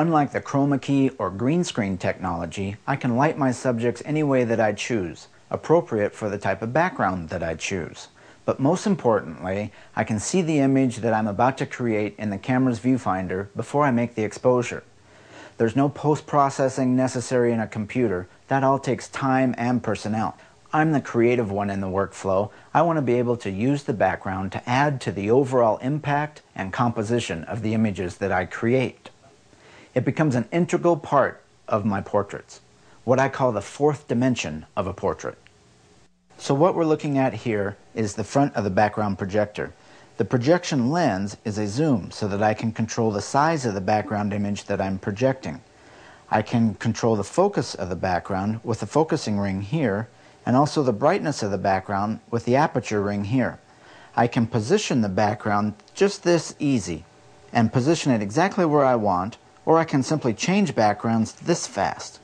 Unlike the chroma key or green screen technology, I can light my subjects any way that I choose, appropriate for the type of background that I choose. But most importantly, I can see the image that I'm about to create in the camera's viewfinder before I make the exposure. There's no post-processing necessary in a computer. That all takes time and personnel. I'm the creative one in the workflow. I want to be able to use the background to add to the overall impact and composition of the images that I create. It becomes an integral part of my portraits, what I call the fourth dimension of a portrait. So what we're looking at here is the front of the background projector. The projection lens is a zoom so that I can control the size of the background image that I'm projecting. I can control the focus of the background with the focusing ring here and also the brightness of the background with the aperture ring here. I can position the background just this easy and position it exactly where I want or I can simply change backgrounds this fast.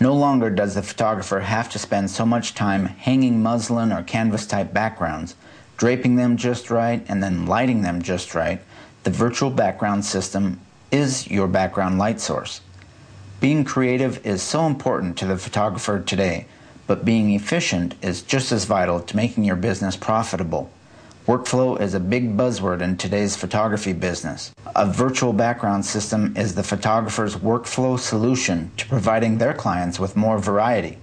No longer does the photographer have to spend so much time hanging muslin or canvas type backgrounds, draping them just right, and then lighting them just right. The virtual background system is your background light source. Being creative is so important to the photographer today, but being efficient is just as vital to making your business profitable. Workflow is a big buzzword in today's photography business. A virtual background system is the photographer's workflow solution to providing their clients with more variety.